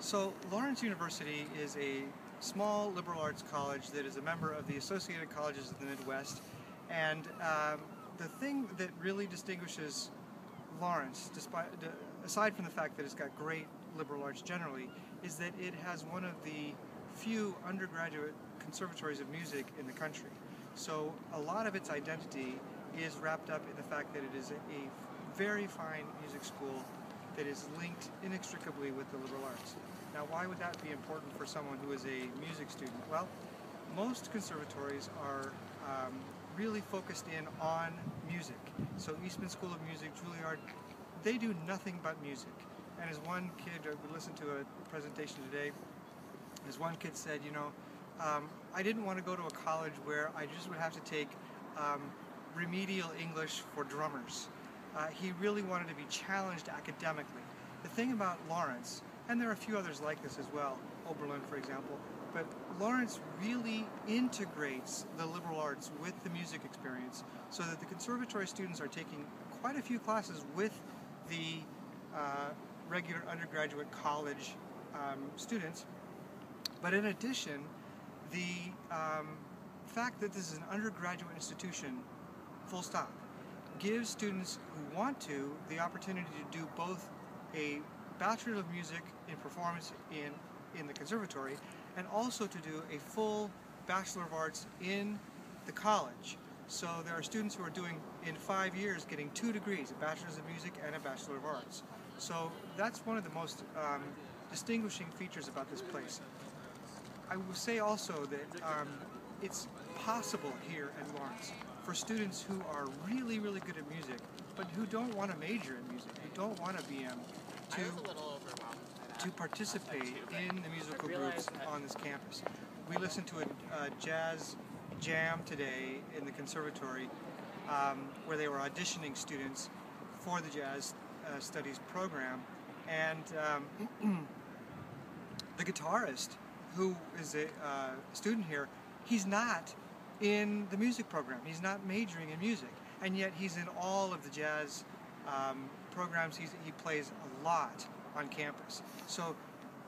So Lawrence University is a small liberal arts college that is a member of the Associated Colleges of the Midwest. And um, the thing that really distinguishes Lawrence, despite, aside from the fact that it's got great liberal arts generally, is that it has one of the few undergraduate conservatories of music in the country. So a lot of its identity is wrapped up in the fact that it is a very fine music school that is linked inextricably with the liberal arts. Now, why would that be important for someone who is a music student? Well, most conservatories are um, really focused in on music. So Eastman School of Music, Juilliard, they do nothing but music. And as one kid, we listened to a presentation today, as one kid said, you know, um, I didn't want to go to a college where I just would have to take um, remedial English for drummers. Uh, he really wanted to be challenged academically. The thing about Lawrence, and there are a few others like this as well, Oberlin for example, but Lawrence really integrates the liberal arts with the music experience so that the conservatory students are taking quite a few classes with the uh, regular undergraduate college um, students. But in addition, the um, fact that this is an undergraduate institution, full stop, gives students who want to the opportunity to do both a Bachelor of Music in Performance in, in the Conservatory and also to do a full Bachelor of Arts in the college. So there are students who are doing in five years getting two degrees, a Bachelor's of Music and a Bachelor of Arts. So that's one of the most um, distinguishing features about this place. I will say also that um, it's possible here at Lawrence for students who are really, really good at music, but who don't want to major in music, who don't want a BM, to, to participate in the musical groups on this campus. We listened to a, a jazz jam today in the conservatory um, where they were auditioning students for the jazz uh, studies program and um, the guitarist who is a uh, student here he's not in the music program. He's not majoring in music and yet he's in all of the jazz um, programs. He's, he plays a lot on campus. So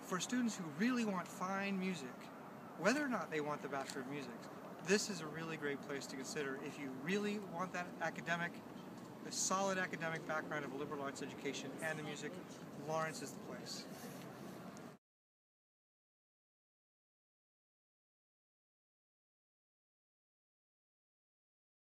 for students who really want fine music whether or not they want the Bachelor of Music this is a really great place to consider if you really want that academic, a solid academic background of a liberal arts education and the music, Lawrence is the place.